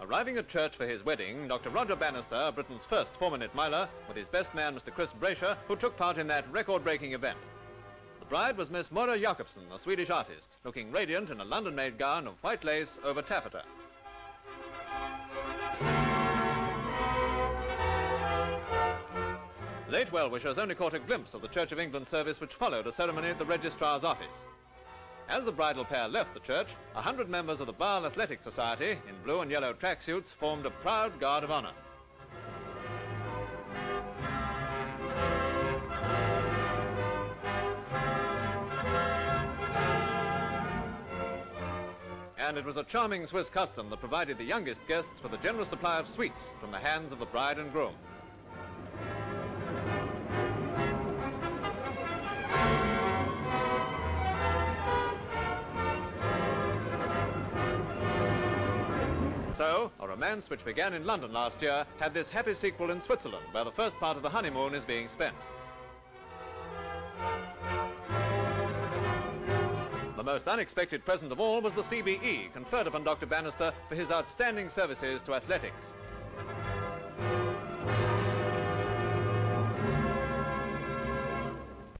Arriving at church for his wedding, Dr. Roger Bannister, Britain's first four-minute miler, with his best man, Mr. Chris Brasher, who took part in that record-breaking event. The bride was Miss Mora Jacobsson, a Swedish artist, looking radiant in a London-made gown of white lace over taffeta. Late well-wishers only caught a glimpse of the Church of England service which followed a ceremony at the registrar's office. As the bridal pair left the church, a hundred members of the Basle Athletic Society in blue and yellow tracksuits formed a proud guard of honor. And it was a charming Swiss custom that provided the youngest guests with a generous supply of sweets from the hands of the bride and groom. So, a romance which began in London last year had this happy sequel in Switzerland, where the first part of the honeymoon is being spent. The most unexpected present of all was the CBE conferred upon Dr. Bannister for his outstanding services to athletics.